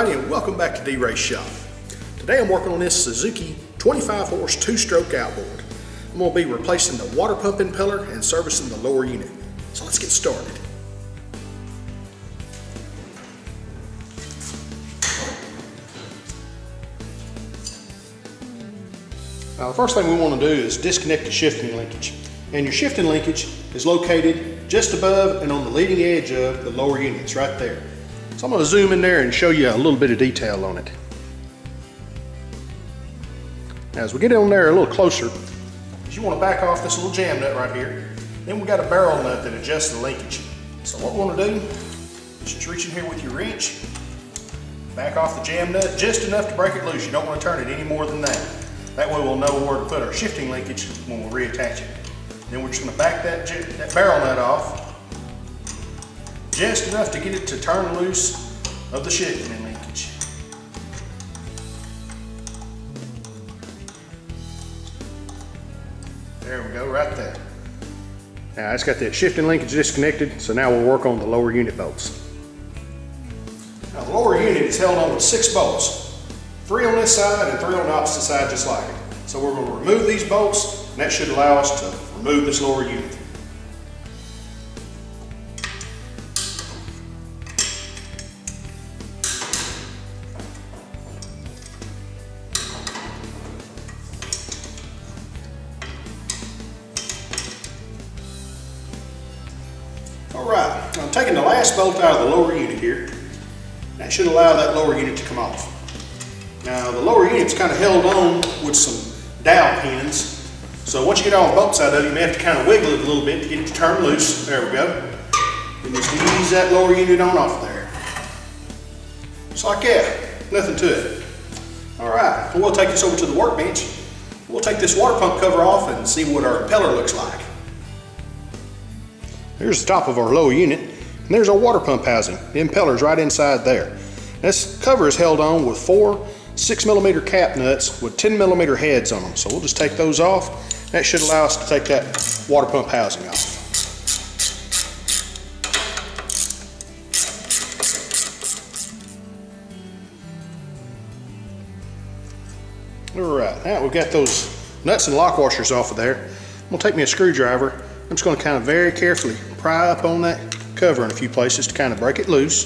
Everybody and welcome back to D-Ray's Shop. Today I'm working on this Suzuki 25 horse two-stroke outboard. I'm going to be replacing the water pump impeller and servicing the lower unit. So let's get started. Now the first thing we want to do is disconnect the shifting linkage. And your shifting linkage is located just above and on the leading edge of the lower units right there. So I'm going to zoom in there and show you a little bit of detail on it. As we get on there a little closer, you want to back off this little jam nut right here. Then we got a barrel nut that adjusts the linkage. So what we want to do is just reach in here with your wrench, back off the jam nut just enough to break it loose. You don't want to turn it any more than that. That way we'll know where to put our shifting linkage when we reattach it. Then we're just going to back that, that barrel nut off just enough to get it to turn loose of the shifting linkage. There we go, right there. Now it's got that shifting linkage disconnected, so now we'll work on the lower unit bolts. Now the lower unit is held on with six bolts. Three on this side and three on the opposite side just like it. So we're going to remove these bolts, and that should allow us to remove this lower unit. All right, I'm taking the last bolt out of the lower unit here. That should allow that lower unit to come off. Now the lower unit's kind of held on with some dowel pins. So once you get all the bolts out of it, you may have to kind of wiggle it a little bit to get it to turn loose. There we go. And just ease that lower unit on off there. Just like that, nothing to it. All right, we'll take this over to the workbench. We'll take this water pump cover off and see what our impeller looks like. There's the top of our lower unit, and there's our water pump housing. The impeller's right inside there. This cover is held on with four six millimeter cap nuts with 10 millimeter heads on them. So we'll just take those off. That should allow us to take that water pump housing off. All right, now we've got those nuts and lock washers off of there. I'm gonna take me a screwdriver. I'm just gonna kind of very carefully pry up on that cover in a few places to kind of break it loose.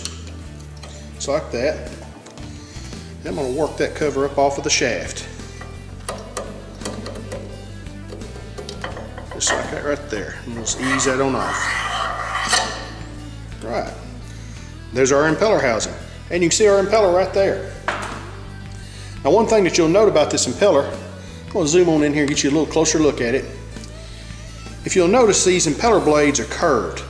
Just like that. I'm going to work that cover up off of the shaft. Just like that right there. And just ease that on off. Right. There's our impeller housing. And you can see our impeller right there. Now one thing that you'll note about this impeller, I'm going to zoom on in here and get you a little closer look at it. If you'll notice these impeller blades are curved.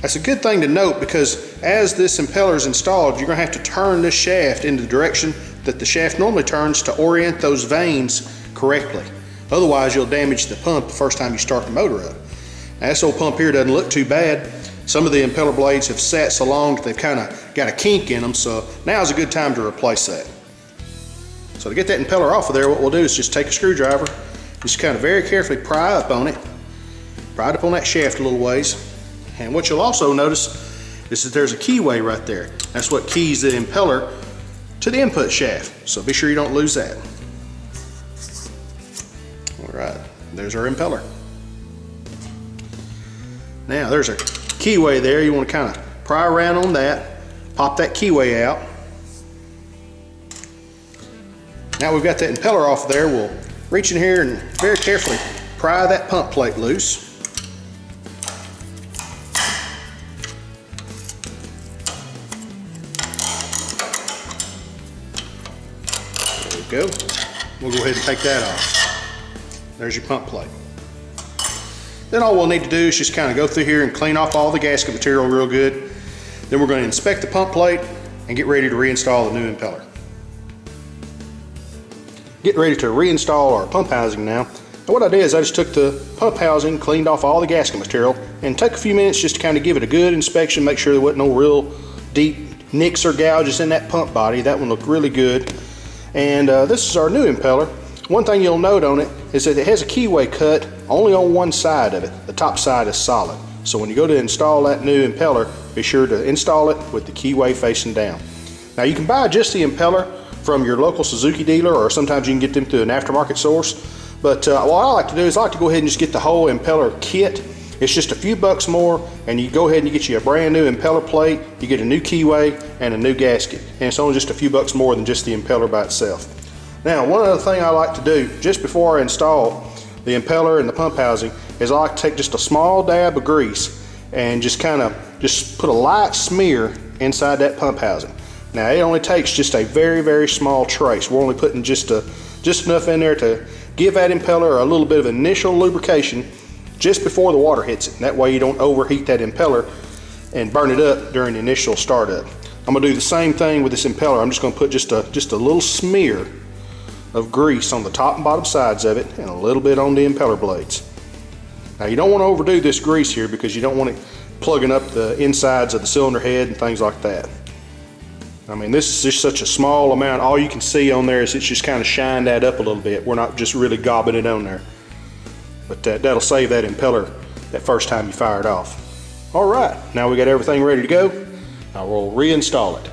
That's a good thing to note because as this impeller is installed, you're going to have to turn this shaft in the direction that the shaft normally turns to orient those vanes correctly. Otherwise, you'll damage the pump the first time you start the motor up. Now, this old pump here doesn't look too bad. Some of the impeller blades have sat so long that they've kind of got a kink in them, so now is a good time to replace that. So to get that impeller off of there, what we'll do is just take a screwdriver, just kind of very carefully pry up on it, it up on that shaft a little ways, and what you'll also notice is that there's a keyway right there. That's what keys the impeller to the input shaft. So be sure you don't lose that. All right, there's our impeller. Now there's a keyway there. You want to kind of pry around on that, pop that keyway out. Now we've got that impeller off there, we'll reach in here and very carefully pry that pump plate loose. Go. We'll go ahead and take that off. There's your pump plate. Then all we'll need to do is just kind of go through here and clean off all the gasket material real good. Then we're going to inspect the pump plate and get ready to reinstall the new impeller. Getting ready to reinstall our pump housing now. And what I did is I just took the pump housing, cleaned off all the gasket material, and took a few minutes just to kind of give it a good inspection, make sure there wasn't no real deep nicks or gouges in that pump body. That one looked really good. And uh, this is our new impeller. One thing you'll note on it is that it has a keyway cut only on one side of it. The top side is solid. So when you go to install that new impeller, be sure to install it with the keyway facing down. Now you can buy just the impeller from your local Suzuki dealer or sometimes you can get them through an aftermarket source. But uh, what I like to do is I like to go ahead and just get the whole impeller kit. It's just a few bucks more and you go ahead and you get you a brand new impeller plate, you get a new keyway and a new gasket. And it's only just a few bucks more than just the impeller by itself. Now one other thing I like to do just before I install the impeller and the pump housing is I like to take just a small dab of grease and just kind of just put a light smear inside that pump housing. Now it only takes just a very, very small trace. We're only putting just, a, just enough in there to give that impeller a little bit of initial lubrication just before the water hits it. That way you don't overheat that impeller and burn it up during the initial startup. I'm gonna do the same thing with this impeller. I'm just gonna put just a, just a little smear of grease on the top and bottom sides of it and a little bit on the impeller blades. Now you don't want to overdo this grease here because you don't want it plugging up the insides of the cylinder head and things like that. I mean this is just such a small amount. All you can see on there is it's just kind of shined that up a little bit. We're not just really gobbing it on there. But that, that'll save that impeller that first time you fire it off. All right, now we got everything ready to go. Now we'll reinstall it.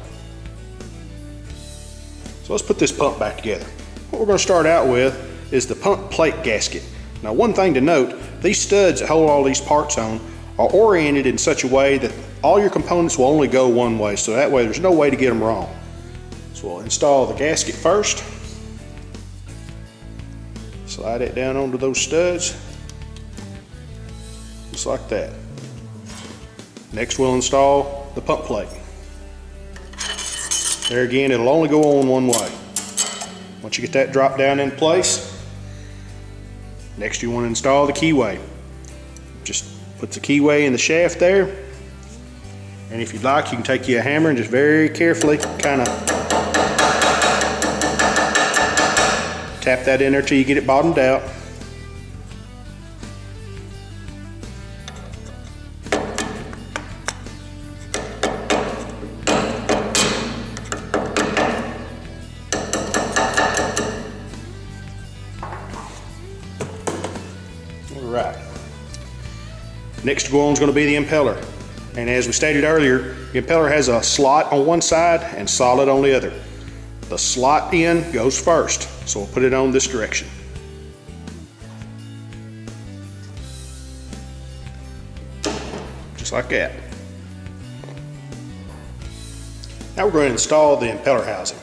So let's put this pump back together. What we're going to start out with is the pump plate gasket. Now one thing to note, these studs that hold all these parts on are oriented in such a way that all your components will only go one way, so that way there's no way to get them wrong. So we'll install the gasket first. Slide it down onto those studs, just like that. Next we'll install the pump plate. There again, it'll only go on one way. Once you get that drop down in place, next you want to install the keyway. Just put the keyway in the shaft there. And if you'd like, you can take you a hammer and just very carefully kind of tap that in there till you get it bottomed out. right. Next to go on is going to be the impeller. And as we stated earlier, the impeller has a slot on one side and solid on the other. The slot in goes first, so we'll put it on this direction. Just like that. Now we're going to install the impeller housing.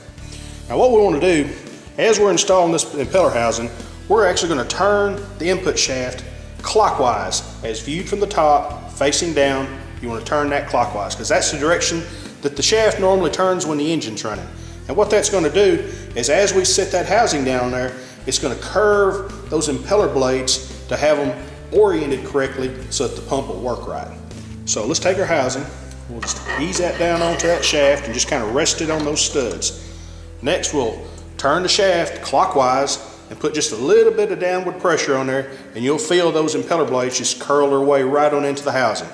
Now what we want to do, as we're installing this impeller housing, we're actually going to turn the input shaft clockwise as viewed from the top facing down you want to turn that clockwise because that's the direction that the shaft normally turns when the engine's running and what that's going to do is as we set that housing down there it's going to curve those impeller blades to have them oriented correctly so that the pump will work right so let's take our housing we'll just ease that down onto that shaft and just kind of rest it on those studs next we'll turn the shaft clockwise and put just a little bit of downward pressure on there and you'll feel those impeller blades just curl their way right on into the housing.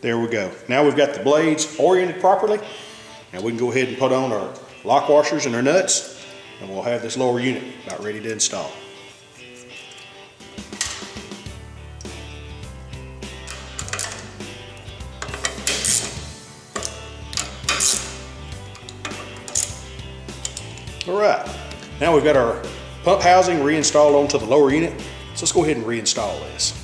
There we go. Now we've got the blades oriented properly and we can go ahead and put on our lock washers and our nuts and we'll have this lower unit about ready to install. All right, now we've got our pump housing reinstalled onto the lower unit. So let's go ahead and reinstall this.